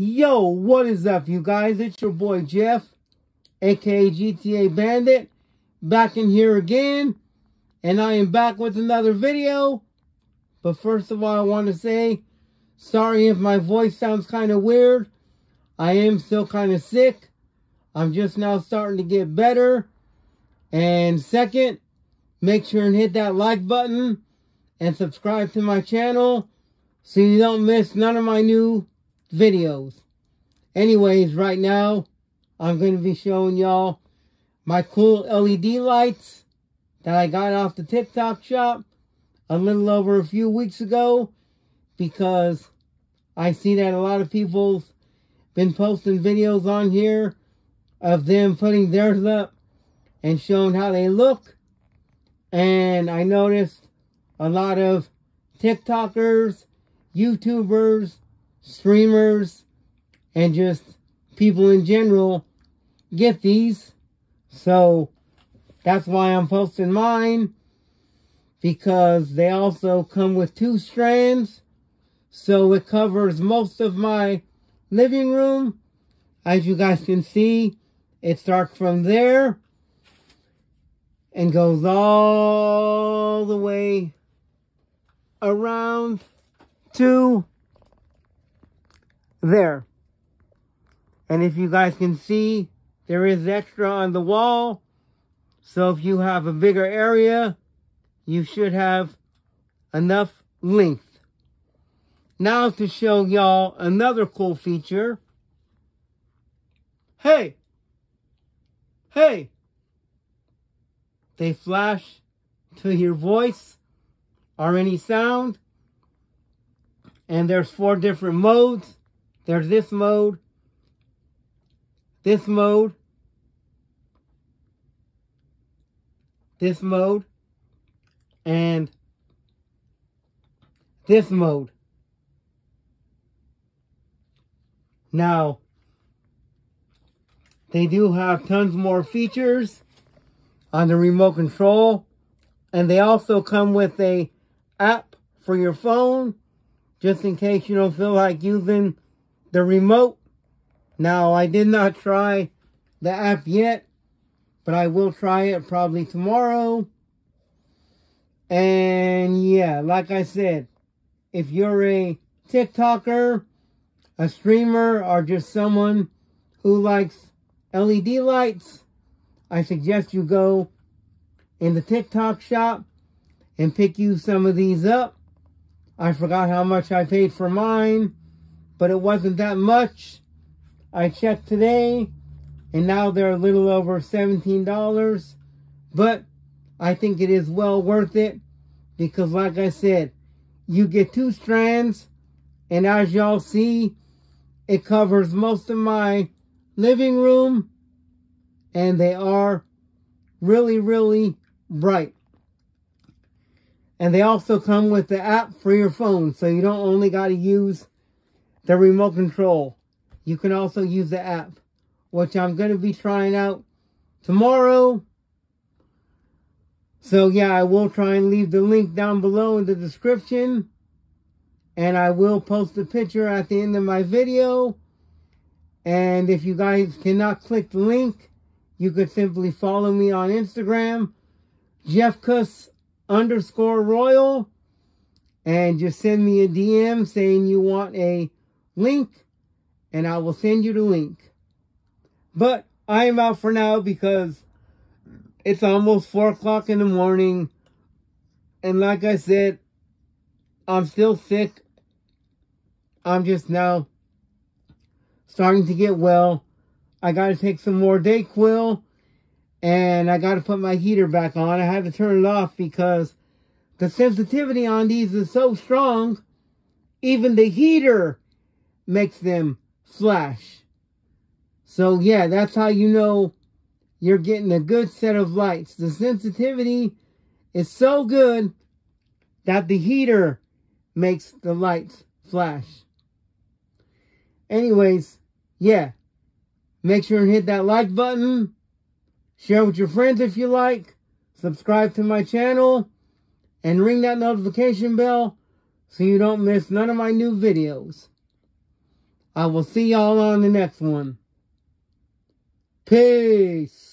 Yo, what is up, you guys? It's your boy Jeff, aka GTA Bandit, back in here again. And I am back with another video. But first of all, I want to say, sorry if my voice sounds kind of weird. I am still kind of sick. I'm just now starting to get better. And second, make sure and hit that like button and subscribe to my channel so you don't miss none of my new videos. Anyways, right now, I'm going to be showing y'all my cool LED lights that I got off the TikTok shop a little over a few weeks ago because I see that a lot of people's been posting videos on here of them putting theirs up and showing how they look. And I noticed a lot of TikTokers, YouTubers, streamers, and just people in general get these. So that's why I'm posting mine because they also come with two strands. So it covers most of my living room. As you guys can see, it starts from there and goes all the way around to there. And if you guys can see, there is extra on the wall. So if you have a bigger area, you should have enough length. Now to show y'all another cool feature. Hey! Hey! They flash to your voice or any sound. And there's four different modes. There's this mode, this mode, this mode, and this mode. Now, they do have tons more features on the remote control. And they also come with a app for your phone, just in case you don't feel like using the remote. Now, I did not try the app yet, but I will try it probably tomorrow. And yeah, like I said, if you're a TikToker, a streamer, or just someone who likes LED lights, I suggest you go in the TikTok shop and pick you some of these up. I forgot how much I paid for mine, but it wasn't that much. I checked today, and now they're a little over $17. But I think it is well worth it because, like I said, you get two strands, and as y'all see, it covers most of my living room, and they are really, really bright. And they also come with the app for your phone, so you don't only got to use the remote control. You can also use the app, which I'm going to be trying out tomorrow. So yeah, I will try and leave the link down below in the description. And I will post a picture at the end of my video. And if you guys cannot click the link, you could simply follow me on Instagram Jeffkus underscore royal and just send me a DM saying you want a link and I will send you the link. But I am out for now because it's almost 4 o'clock in the morning. And like I said, I'm still sick. I'm just now starting to get well. I got to take some more Dayquil and I got to put my heater back on. I had to turn it off because the sensitivity on these is so strong, even the heater makes them flash. So yeah, that's how you know you're getting a good set of lights. The sensitivity is so good that the heater makes the lights flash. Anyways, yeah, make sure and hit that like button Share with your friends if you like. Subscribe to my channel. And ring that notification bell so you don't miss none of my new videos. I will see y'all on the next one. Peace.